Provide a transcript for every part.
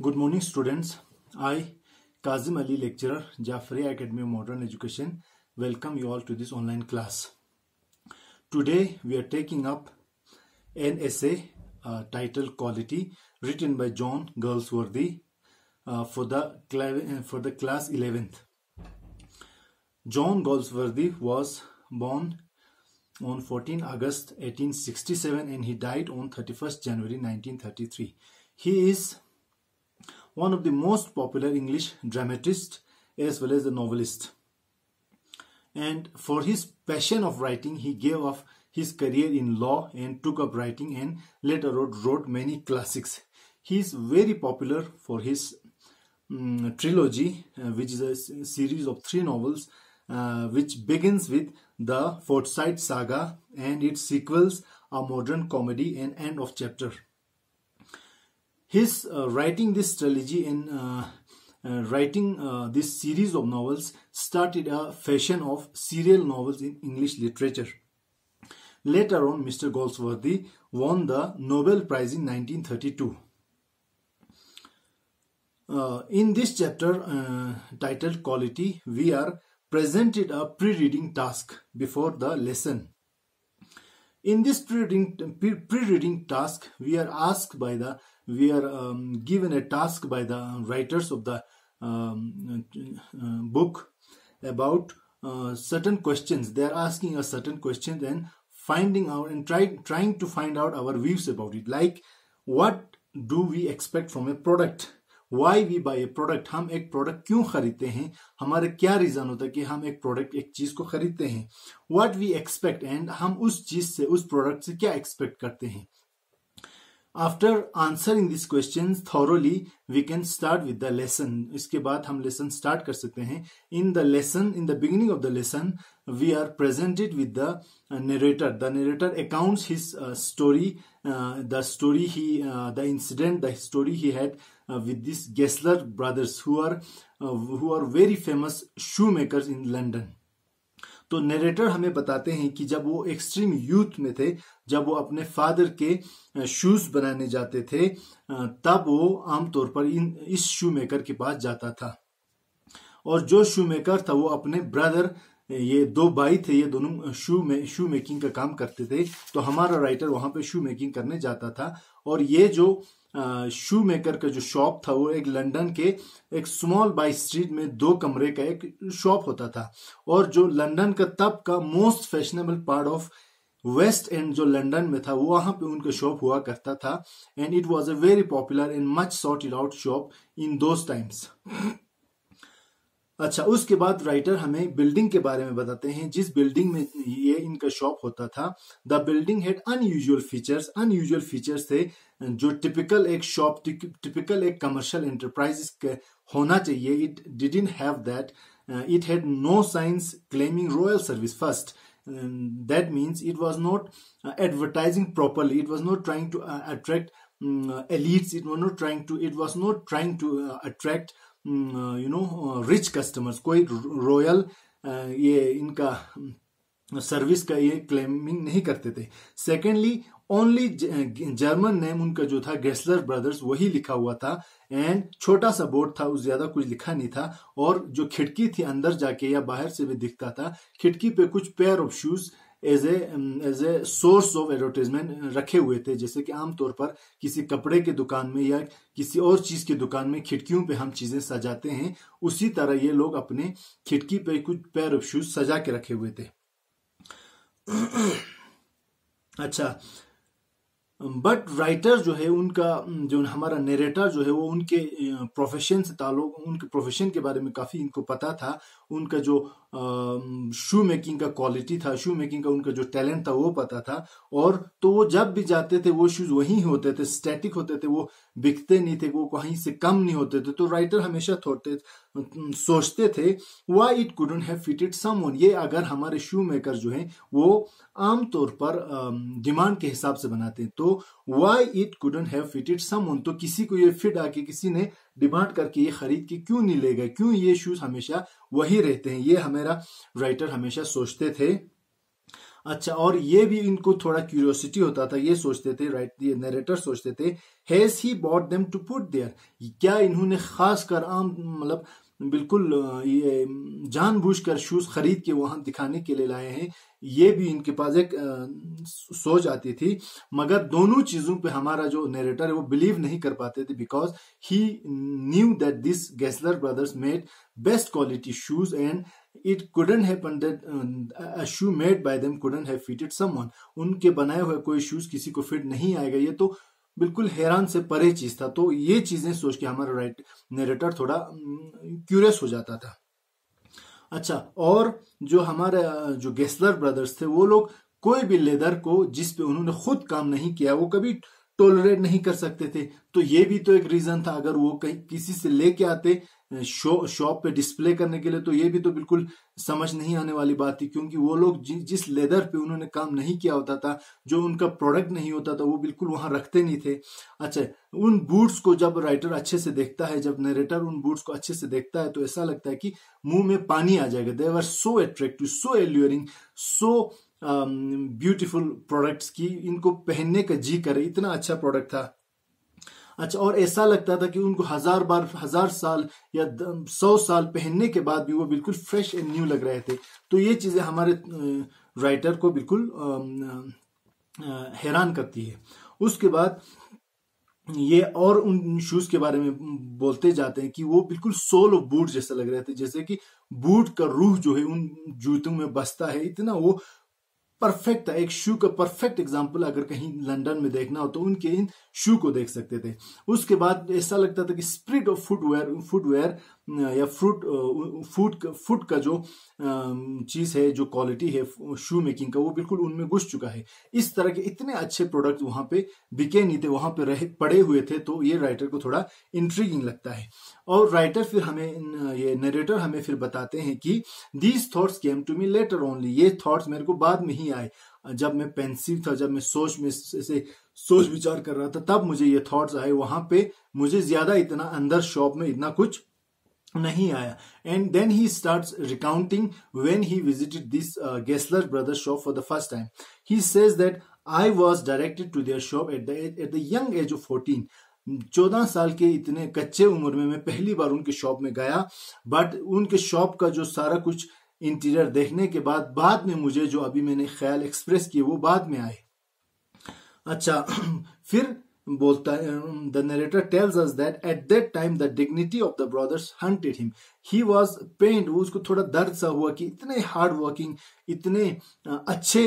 Good morning, students. I, Kazim Ali, lecturer, Jafri Academy of Modern Education, welcome you all to this online class. Today, we are taking up an essay uh, titled Quality, written by John Galsworthy uh, for the uh, for the class 11th. John Galsworthy was born on 14 August 1867 and he died on 31st January 1933. He is one of the most popular English dramatists as well as a novelist. And for his passion of writing, he gave up his career in law and took up writing and later wrote, wrote many classics. He is very popular for his um, trilogy, uh, which is a series of three novels, uh, which begins with the Forsyte Saga and its sequels, A Modern Comedy and End of Chapter. His uh, writing this trilogy and uh, uh, writing uh, this series of novels started a fashion of serial novels in English literature. Later on, Mr. Goldsworthy won the Nobel Prize in 1932. Uh, in this chapter uh, titled Quality, we are presented a pre-reading task before the lesson. In this pre-reading, pre-reading task, we are asked by the, we are um, given a task by the writers of the um, uh, book about uh, certain questions. They are asking us certain questions and finding out and try, trying to find out our views about it. Like, what do we expect from a product? Why we buy a product हम एक product क्यों खरीदते हैं हमारा क्या reason होता है कि हम एक प्रोडक्ट एक चीज़ को खरीदते हैं व्हाट वी एक्सपेक्ट एंड हम उस चीज़ से उस प्रोडक्ट से क्या एक्सपेक्ट करते हैं after answering this question thoroughly we can start with the lesson इसके बाद हम लेसन स्टार्ट कर सकते हैं in the lesson in the beginning of the lesson we are presented with the narrator the narrator accounts his uh, story uh, the story he uh, the incident the story he had uh, with these Gessler brothers who are uh, who are very famous shoemakers in London तो narrator हमें बताते हैं कि जब वो extreme youth में थे, जब वो अपने फादर के शूज़ बनाने जाते थे तब वो आमतौर पर इन, इस शू मेकर के पास जाता था। और जो शू मेकर था वो अपने ब्रदर ये दो भाई थे, ये दोनों शू में शू मेकिंग का काम करते थे तो हमारा राइटर वहाँ पे शू मेकिंग करने जाता था। और ये जो शू मेकर का जो शॉप था, वो एक लंदन के एक स्मॉल बाई स्ट्रीट में दो कमरे का एक शॉप होता था। और जो लंदन का तब का most fashionable part of West End जो लंदन में था, वहाँ पे उनका शॉप हुआ करता था। And it was a very popular and much sorted out shop in those times अच्छा उसके बाद राइटर हमें बिल्डिंग के बारे में बताते हैं। जिस बिल्डिंग में ये इनका शॉप होता था the building had unusual features unusual features थे जो टिपिकल एक शॉप टिपिकल एक कमर्शियल एंटरप्राइज होना चाहिए। It didn't have that it had no signs claiming royal service first not uh, advertising properly. It was not trying to uh, attract um, elites. It was not trying to it was not trying to uh, attract you know rich customers कोई royal ये इनका service का ये claiming नहीं करते थे। Secondly only German name उनका जो था गेस्लर ब्रदर्स वही लिखा हुआ था। एंड छोटा सा बोर्ड था, उस ज़्यादा कुछ लिखा नहीं था। और जो खिड़की थी अंदर जाके या बाहर से भी दिखता था, खिड़की पे कुछ pair of shoes as a as a source of advertisement रखे हुए थे, जैसे कि आमतौर पर किसी कपड़े के दुकान में या किसी और चीज़ की दुकान में खिड़कियों पे हम चीज़ें सजाते हैं, उसी तरह ये लोग अपने खिड़की पे कुछ पैर ऑफ़ शूज़ सजा के रखे हुए थे। अच्छा बट राइटर जो है, उनका, जो हमारा नरेटर जो है, वो उनके प्रोफेशन से ताल्लुक उनके प्रोफेशन के बारे में काफ़ी इनको पता था। उनका जो शू मेकिंग का क्वालिटी था शू मेकिंग का उनका जो टैलेंट था, वो पता था। और तो वो जब भी जाते थे, वो शूज़ वहीं होते थे स्टैटिक होते थे, वो बिकते नहीं थे, वो कहीं से कम नहीं होते थे। तो राइटर हमेशा थोड़ते सोचते थे why it couldn't have fitted someone ये अगर हमारे शू मेकर जो हैं, वो आमतौर पर डिमांड के हिसाब से बनाते हैं। तो why it couldn't have fitted someone तो किसी को ये फिट आके किसी ने डिमांड करके ये खरीद के क्यों नहीं ले गए? क्यों ये शूज़ हमेशा वही रहते हैं? ये हमारा राइटर हमेशा सोचते थे। अच्छा और ये भी इनको थोड़ा क्यूरियोसिटी होता था, ये सोचते थे राइट ये नरेटर सोचते थे has he bought them to put there क्या इन्होंने खास कर आम मतलब बिल्कुल ये जानबूझकर शूज़ खरीद के वहाँ दिखाने के लिए लाए हैं। ये भी इनके पास एक सोच आती थी। मगर दोनों चीज़ों पे हमारा जो नरेटर है, वो बिलीव नहीं कर पाते थे because he knew that this Gessler Brothers made best quality shoes and it couldn't that shoe made by them couldn't have fitted someone उनके बनाए हुए कोई शूज़ किसी को फिट नहीं आएगा ये तो बिल्कुल हैरान से परे चीज़ था। तो ये चीज़ें सोच के हमारा राइट नरेटर थोड़ा क्यूरियस हो जाता था। अच्छा और जो हमारे, जो गेस्लर ब्रदर्स थे, वो लोग कोई भी लेदर को जिस पे उन्होंने खुद काम नहीं किया, वो कभी टोलरेट नहीं कर सकते थे। तो ये भी तो एक रीजन था अगर वो कहीं किसी से लेके आते शॉप पे डिस्प्ले करने के लिए तो ये भी तो बिल्कुल समझ नहीं आने वाली बात थी क्योंकि वो लोग जि, जिस लेदर पे उन्होंने काम नहीं किया होता था जो उनका प्रोडक्ट नहीं होता था वो बिल्कुल वहाँ रखते नहीं थे। अच्छा उन बूट्स को जब राइटर अच्छे से देखता है जब नरेटर उन बूट्स को अच्छे से देखता है तो ऐसा लगता है कि मुँह में पानी आ जाएगा। They are so attractive so alluring so beautiful products की इनको पहनने का जी करे, इतना अच्छा प्रोडक्ट था। अच्छा और ऐसा लगता था कि उनको हज़ार बार, हज़ार साल या सौ साल पहनने के बाद भी वो बिल्कुल फ्रेश एंड न्यू लग रहे थे। तो ये चीज़ें हमारे राइटर को बिल्कुल हैरान करती है। उसके बाद ये और उन शूज़ के बारे में बोलते जाते हैं कि वो बिल्कुल सोल ऑफ़ बूट जैसा लग रहे थे, जैसे कि बूट का रूह जो है उन जूतों में बसता है, इतना वो परफेक्ट था एक शू का परफेक्ट एग्ज़ाम्पल अगर कहीं लंदन में देखना हो तो उनके इन शू को देख सकते थे। उसके बाद ऐसा लगता था कि स्प्रिट ऑफ़ फुटवेयर फुटवेयर या फ्रूट फ़ूड फ़ूड का जो चीज़ है, जो क्वालिटी है शू मेकिंग का, वो बिल्कुल उनमें घुस चुका है। इस तरह के इतने अच्छे प्रोडक्ट वहाँ पे बिके नहीं थे, वहाँ पे रहे, पड़े हुए थे तो ये राइटर को थोड़ा इंट्रीगिंग लगता है। और राइटर फिर हमें ये नरेटर हमें फिर बताते हैं कि these thoughts came to me later only ये थॉट्स मेरे को बाद में ही आए। जब मैं पेंसिव था, जब मैं सोच में से सोच विचार कर रहा था, तब मुझे ये थॉट्स आए। वहाँ पे मुझे ज़्यादा इतना अंदर शॉप में इतना कुछ नहीं आया। And then he start recounting when he visited this Gessler brother shop for the first time he says that I was directed to their shop at the at the young age of fourteen चौदह साल के इतने कच्चे उम्र में मैं पहली बार उनके शॉप में गया बट उनके शॉप का जो सारा कुछ इंटीरियर देखने के बाद बाद में मुझे जो अभी मैंने ख्याल एक्सप्रेस किए, वो बाद में आए। अच्छा फिर बोलता है the narrator tells us that at that time the dignity of the brothers haunted him he was pained वो उसको थोड़ा दर्द सा हुआ कि इतने हार्ड वर्किंग इतने अच्छे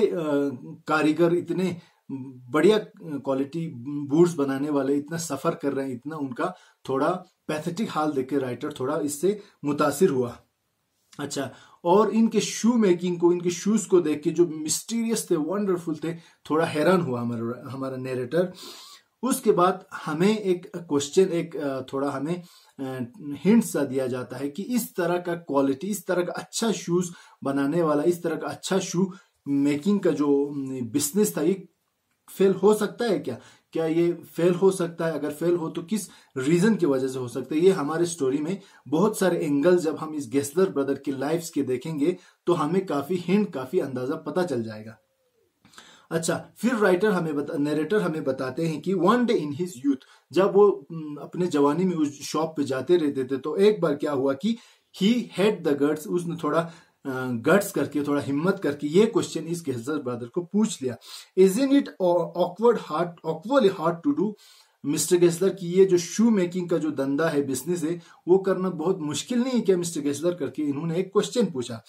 कारीगर, इतने बढ़िया क्वालिटी बूट्स बनाने वाले, इतना सफ़र कर रहे हैं, इतना उनका थोड़ा पैथेटिक हाल देख के राइटर थोड़ा इससे मुतासिर हुआ। अच्छा और इनके शू मेकिंग को, इनके शूज़ को देख के जो मिस्टीरियस थे वंडरफुल थे, थोड़ा हैरान हुआ हमारा हमारा नेरेटर उसके बाद हमें एक क्वेश्चन एक थोड़ा हमें हिंट सा दिया जाता है कि इस तरह का क्वालिटी इस तरह का अच्छा शूज़ बनाने वाला, इस तरह का अच्छा शू मेकिंग का जो बिज़नेस था, ये फेल हो सकता है क्या? क्या ये फेल हो सकता है? अगर फेल हो तो किस रीजन की वजह से हो सकता है? ये हमारे स्टोरी में बहुत सारे एंगल जब हम इस गेस्लर ब्रदर की लाइफ के देखेंगे तो हमें काफ़ी हिंट काफ़ी अंदाज़ा पता चल जाएगा। अच्छा फिर राइटर हमें बता नरेटर हमें बताते हैं कि one day in his youth जब वो अपने जवानी में उस शॉप पे जाते रहते थे तो एक बार क्या हुआ कि ही हैड द गट्स उसने थोड़ा गट्स करके, थोड़ा हिम्मत करके ये क्वेश्चन इस गेजर ब्रदर को पूछ लिया। Isn't it awkward hard awkwardly hard to do Mister Gessler की ये जो शू मेकिंग का जो धंधा है बिज़नेस है, वो करना बहुत मुश्किल नहीं है क्या मिस्टर गेस्लर करके इन्होंने एक क्वेश्चन पूछा।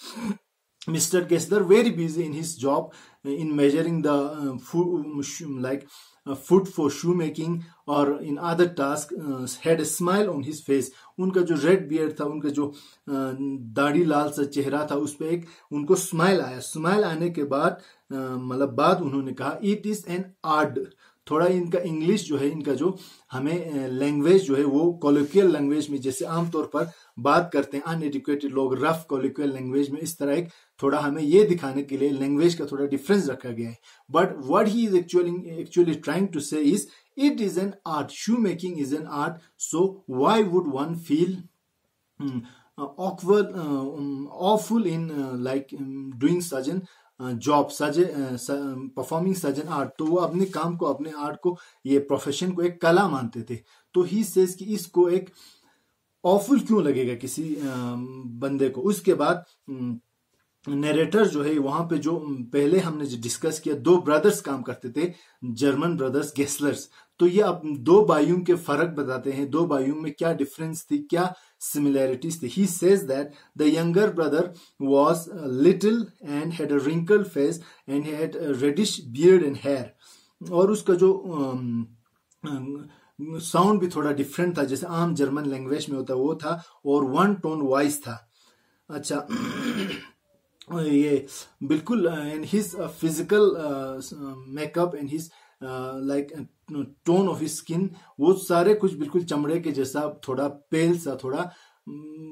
Mr. Kessler very busy in his job in measuring the uh, food, like uh, food for shoemaking other tasks uh, had a smile on his face उनका जो रेड बियर्ड था उनका जो दाढ़ी लाल सा चेहरा था उस पर एक उनको स्माइल आया स्माइल आने के बाद मतलब बाद उन्होंने कहा इट इज़ एन आर्ट थोड़ा इनका इंग्लिश जो है इनका जो हमें लैंग्वेज जो है वो कोलिक्यल लैंग्वेज में जैसे आमतौर पर बात करते हैं अनएडुकेटेड लोग रफ कोलिक्यल लैंग्वेज में इस तरह एक थोड़ा हमें ये दिखाने के लिए लैंग्वेज का थोड़ा डिफरेंस रखा गया है। But what he is actually actually trying to say is it is an art shoe making is an art so why would one feel uh, like um, doing such an job performing such an art तो वो अपने काम को, अपने art को, ये profession को एक कला मानते थे। तो ही सेज कि इसको एक ऑफुल क्यों लगेगा किसी बंदे को? उसके बाद नरेटर जो है, वहाँ पे जो पहले हमने जो डिस्कस किया, दो ब्रदर्स काम करते थे जर्मन ब्रदर्स गेस्लर्स तो ये अब दो बायुम के फ़र्क बताते हैं, दो बायुम में क्या डिफरेंस थी, क्या सिमिलैरिटीज थी। He says that the younger brother was little and had a wrinkle face and had reddish beard and hair और उसका जो साउंड भी थोड़ा डिफरेंट था, जैसे आम जर्मन लैंग्वेज में होता, वो था और वन टोन वॉइस था। अच्छा ये बिल्कुल and his physical makeup and his like tone of skin वो सारे कुछ बिल्कुल चमड़े के जैसा, थोड़ा पेल सा, थोड़ा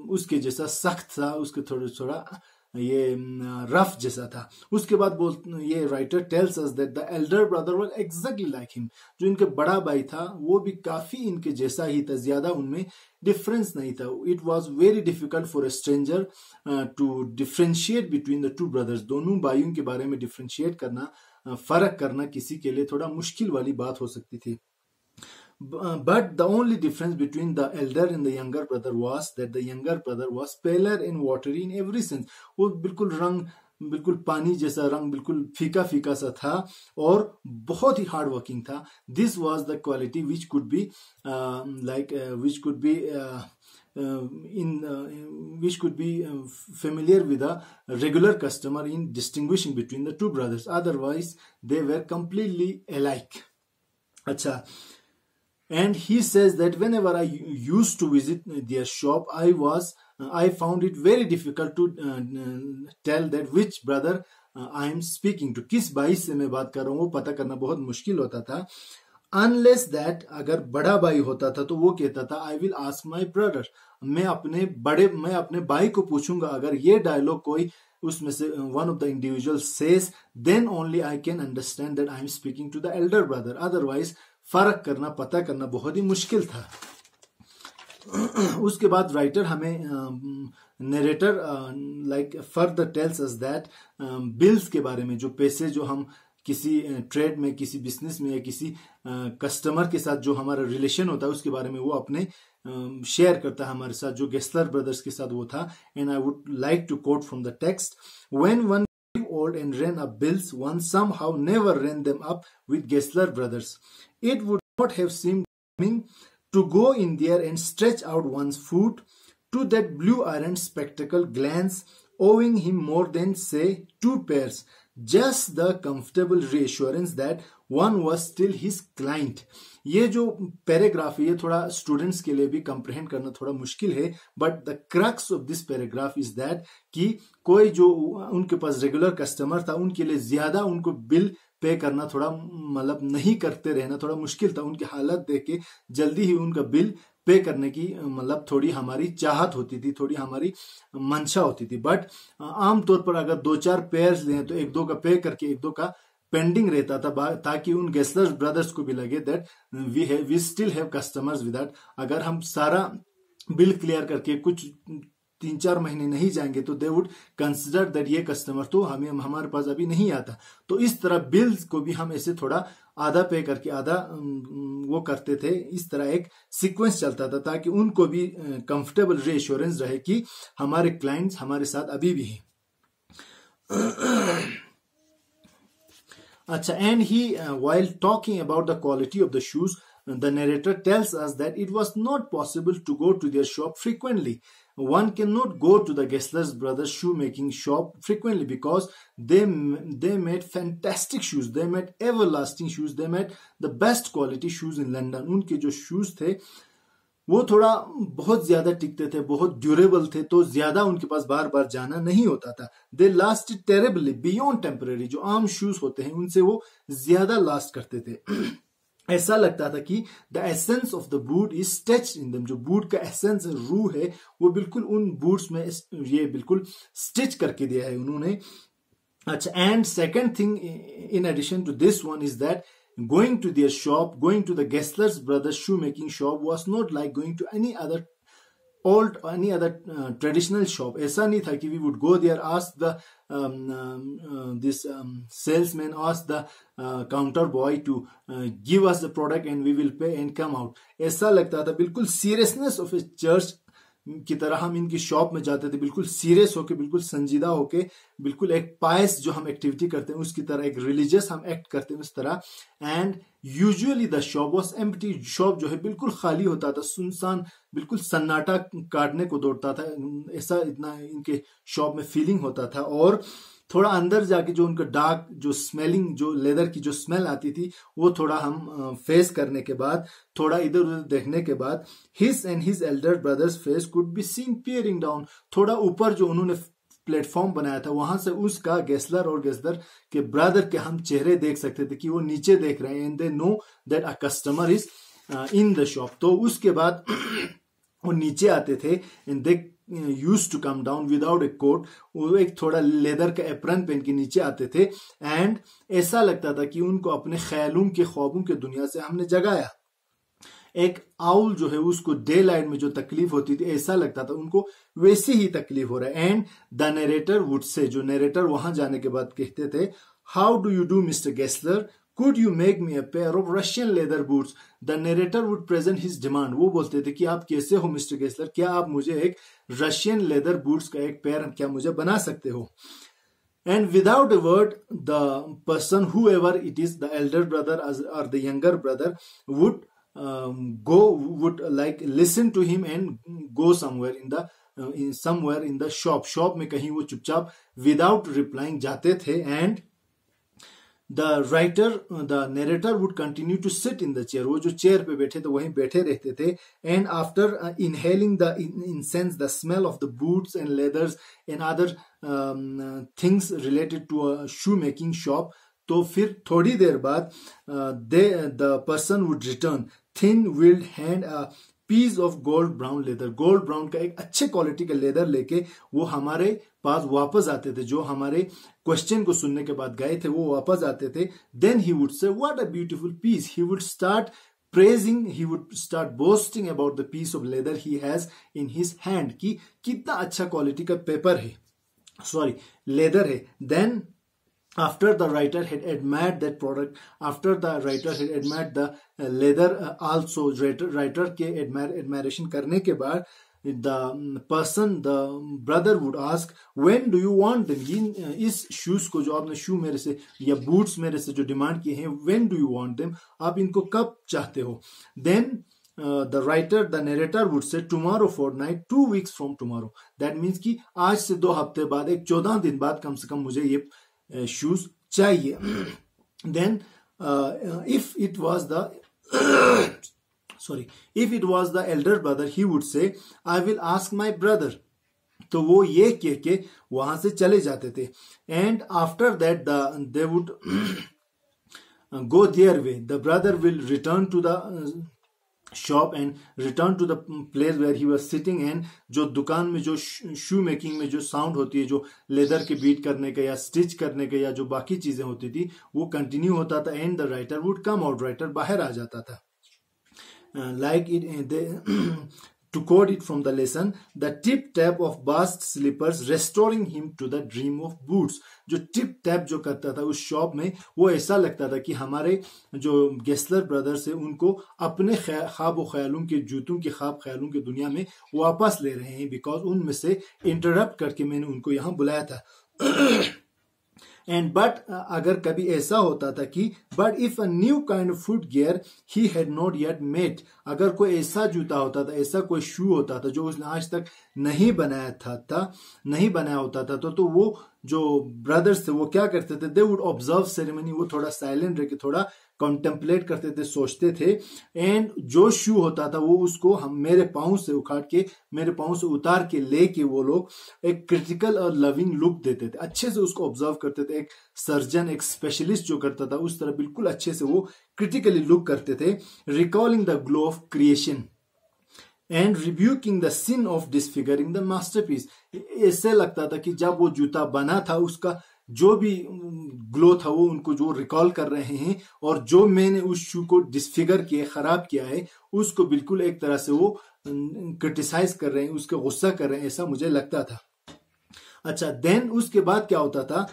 उसके जैसा सख्त सा, उसके थोड़ा थोड़ा, ये रफ जैसा था। उसके बाद बोल, ये writer tells us that the elder brother was exactly like him जो इनके बड़ा भाई था, वो भी काफ़ी इनके जैसा ही था, ज़्यादा उनमें डिफरेंस नहीं था। It was very difficult for a stranger to differentiate between the two brothers दोनों भाइयों के बारे में डिफ्रेंशिएट करना फ़र्क करना किसी के लिए थोड़ा मुश्किल वाली बात हो सकती थी। But the only difference between the elder in the younger brother was that the younger brother was paler in water in every sense वो बिल्कुल रंग, बिल्कुल पानी जैसा रंग, बिल्कुल फीका फीका सा था और बहुत ही हार्ड वर्किंग था this was the quality which could be like which could be in uh, which could be uh, familiar with a regular customer in distinguishing between the two brothers otherwise they were completely alike acha and he says that whenever i used to visit their shop i was i found it very difficult to uh, tell that which brother I am speaking to किस भाई से मैं बात कर रहा हूँ वो पता करना बहुत मुश्किल होता था अनलेस दैट अगर बड़ा भाई होता था तो वो कहता था I will ask my brother मैं अपने बड़े, मैं अपने भाई को पूछूँगा, अगर ये डायलॉग कोई उसमें से one of the individual says then only I can understand that I am speaking to the elder brother otherwise फ़र्क करना, पता करना बहुत ही मुश्किल था। उसके बाद राइटर हमें narrator like further tells us that bills के बारे में, जो पैसे जो हम किसी ट्रेड में, किसी बिज़नेस में या किसी कस्टमर के साथ जो हमारा रिलेशन होता है, उसके बारे में वो अपने शेयर करता है हमारे साथ, जो गेस्लर ब्रदर्स के साथ वो था। And I would like to quote from the text when one old and ran up bills one somehow never ran them up with Gessler brothers it would not have seem to go in there and stretch out one foot to that blue iron spectacle glance owing him more than say two pairs Just the comfortable reassurance that one was still his client. ये जो paragraph है, ये थोड़ा students के लिए भी comprehend करना थोड़ा मुश्किल है but the crux of this paragraph is that कि कोई जो उनके पास रेगुलर कस्टमर था, उनके लिए ज़्यादा उनको बिल पे करना थोड़ा मतलब नहीं करते रहना थोड़ा मुश्किल था, उनकी हालत देख के जल्दी ही उनका बिल पे करने की मतलब थोड़ी हमारी चाहत होती थी, थोड़ी हमारी मंशा होती थी। बट आमतौर पर अगर दो चार पेयर्स लें तो एक दो का पे करके एक दो का पेंडिंग रहता था ताकि उन गेस्लर ब्रदर्स को भी लगे that we have we still have customers with अगर हम सारा बिल क्लियर करके कुछ तीन चार महीने नहीं जाएँगे तो दे वुड कंसिडर दैट ये कस्टमर तो हमें, हमारे पास अभी नहीं आता। तो इस तरह बिल्स को भी हम ऐसे थोड़ा आधा पे करके आधा वो करते थे। इस तरह एक सीक्वेंस चलता था, ताकि उनको भी कंफर्टेबल रीश्योरेंस रहे कि हमारे क्लाइंट्स हमारे साथ अभी भी हैं। अच्छा and he while talking about the quality of the shoes the narrator tells us that it was not possible to go to their shop frequently one cannot go to the Gessler's brothers shoemaking shop frequently because they they made fantastic shoes they made everlasting shoes they made the best quality shoes in London उनके जो shoes थे वो थोड़ा बहुत ज़्यादा टिकते थे बहुत ड्यूरेबल थे तो ज़्यादा उनके पास बार बार जाना नहीं होता था they last terribly beyond temporary जो आम शूज़ होते हैं उनसे वो ज़्यादा लास्ट करते थे ऐसा लगता था कि the essence of the boot is stitched in them जो बूट का एसेंस रू है, वो बिल्कुल उन बूट्स में ये बिल्कुल स्टिच करके दिया है उन्होंने। अच्छा and second thing in addition to this one is that going to their shop going to the the brothers shoe making shop was not like going to any other old any other traditional shop ऐसा नहीं था कि we would go there ask the this salesman the counter boy to give us the product and we will pay and come out ऐसा लगता था, बिल्कुल seriousness of इस church की तरह हम इनकी शॉप में जाते थे, बिल्कुल सीरियस होके, बिल्कुल संजीदा होके, बिल्कुल एक पायस जो हम एक्टिविटी करते हैं, उसकी तरह एक रिलीजियस हम एक्ट करते हैं, उस तरह। And usually the shop was empty shop जो है बिल्कुल खाली होता था। सुनसान, बिल्कुल सन्नाटा काटने को दौड़ता था। ऐसा इतना इनके शॉप में फीलिंग होता था। और थोड़ा अंदर जाके जो उनका डार्क जो स्मेलिंग जो लेदर की जो स्मेल आती थी, वो थोड़ा हम फेस करने के बाद, थोड़ा इधर उधर देखने के बाद his and his elder brother's face could be seen peering down थोड़ा ऊपर जो उन्होंने प्लेटफॉर्म बनाया था, वहाँ से उसका गेस्लर और गेस्लर के ब्रदर के हम चेहरे देख सकते थे कि वो नीचे देख रहे हैं and they know that a customer is in the shop तो उसके बाद वो नीचे आते थे and they use to come down without a coat वो एक थोड़ा लेदर का एप्रन पहन के नीचे आते थे एंड ऐसा लगता था कि उनको अपने ख्यालों के, ख्वाबों के दुनिया से हमने जगाया। एक आउल जो है, उसको डे लाइट में जो तकलीफ़ होती थी, ऐसा लगता था, उनको वैसे ही तकलीफ़ हो रहा है। And the narrator would say जो नरेटर वहाँ जाने के बाद कहते थे how do you do Mister Gessler could you make me a pair of Russian leather boots the narrator would present his demand वो बोलते थे कि आप कैसे हो मिस्टर गेस्लर क्या आप मुझे एक रशियन लेदर बूट्स का एक पेयर क्या मुझे बना सकते हो? And without a word the person whoever it is the elder brother और the younger brother would go, would, like, listen to him and go somewhere in the in, somewhere in the shop. Shop में कहीं वो चुपचाप without replying जाते थे and the writer the narrator would continue to sit in the chair वो जो chair पे बैठे थे, वहीं बैठे रहते थे. And after inhaling the incense the smell of the boots and leathers and other things related to shoe making shop तो फिर थोड़ी देर बाद they the person would return thin veined hand piece of gold brown leather gold brown का एक अच्छे quality का leather लेके वो हमारे पास वापस आते थे, जो हमारे क्वेश्चन को सुनने के बाद गए थे, वो वापस आते थे। Then he would say what a beautiful piece he would start praising, he would start boasting about the piece of leather he has in his hand, कि कितना अच्छा क्वालिटी का पेपर है। सॉरी लेदर है। Then after the writer had admired that product after the writer had admired the uh, leather uh, also writer writer के admire admiration करने के बाद the person the brother would ask when do you want them इन इस shoes को जो आपने शू मेरे से या बूट्स मेरे से जो डिमांड किए हैं when do you want them आप इनको कब चाहते हो then uh, the writer the narrator would say tomorrow fortnight two weeks from tomorrow that means कि आज से दो हफ़्ते बाद एक चौदह दिन बाद कम से कम मुझे ये शूज़ चाहिए uh, if it was the sorry if it was the elder brother he would say I will ask my brother तो वो ये कह के वहाँ से चले जाते थे। And after that the they would go their way the brother will return to the shop and return to the place where he was sitting and जो दुकान में जो शू मेकिंग में जो साउंड होती है जो लेदर के बीट करने का या स्टिच करने का या जो बाकी चीज़ें होती थी वो कंटिन्यू होता था and the writer would come out writer बाहर आ जाता था। Like uh, they to quote it from the lesson, the tip tap of bust slippers restoring him to the dream of boots. जो टिप टैप जो करता था उस shop में, वो ऐसा लगता था कि हमारे जो गेस्लर ब्रदर्स है, उनको अपने ख्वाब ख्यालों के, जूतों के ख्वाब, ख्यालों की दुनिया में वापस ले रहे हैं बिकॉज़ उनमें से इंटरप्ट करके मैंने उनको यहाँ बुलाया था। एंड बट uh, अगर कभी ऐसा होता था कि but if a new kind of foot gear he had not yet met अगर कोई ऐसा जूता होता था ऐसा कोई शू होता था जो उसने आज तक नहीं बनाया था, था नहीं बनाया होता था तो, तो वो जो ब्रदर्स थे वो क्या करते थे? दे वुड ऑब्ज़र्व सेरेमनी वो थोड़ा साइलेंट रह के थोड़ा कॉन्टेम्पलेट करते थे, सोचते थे। एंड जो शू होता था, वो उसको हम मेरे पाँव से उखाड़ के, मेरे पाँव से उतार के लेके वो लोग एक क्रिटिकल और लविंग लुक देते थे। अच्छे से उसको ऑब्ज़र्व करते थे। एक सर्जन एक स्पेशलिस्ट जो करता था, उस तरह बिल्कुल अच्छे से वो क्रिटिकली लुक करते थे। Recalling the glow of creation and rebuking the sin of disfiguring the masterpiece ऐसे लगता था कि जब वो जूता बना था, उसका जो भी ग्लो था वो उनको जो रिकॉल कर रहे हैं और जो मैंने उस शू को डिसफिगर किया, खराब किया है, उसको बिल्कुल एक तरह से वो क्रिटिसाइज कर रहे हैं, उसके गुस्सा कर रहे हैं, ऐसा मुझे लगता था। अच्छा देन उसके बाद क्या होता था?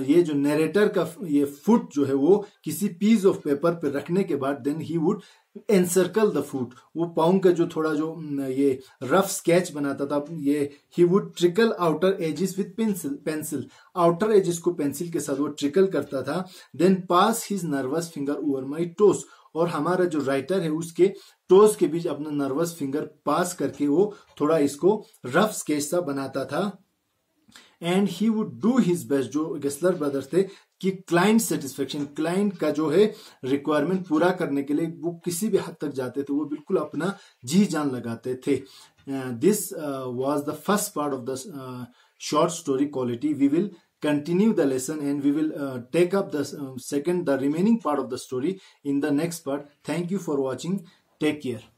ये जो नरेटर का, ये फुट जो है वो किसी पीस ऑफ़ पेपर पे रखने के बाद then he would encircle the foot वो पाउंग का जो थोड़ा जो ये रफ स्केच बनाता था, ये he would trickle outer edges with pencil pencil outer edges को पेंसिल के साथ वो ट्रिकल करता था then pass his nervous finger over my toes और हमारा जो राइटर है, उसके टोस के बीच अपना नर्वस फिंगर पास करके वो थोड़ा इसको रफ स्केच सा बनाता था। And he would do his best जो गेस्लर ब्रदर्स थे कि क्लाइंट सेटिस्फेक्शन क्लाइंट का जो है रिक्वायरमेंट पूरा करने के लिए वो किसी भी हद तक जाते थे, वो बिल्कुल अपना जी जान लगाते थे। This was the first part of the short story quality we will continue the lesson and we will take up the second the remaining part of the story in the next part thank you for watching take care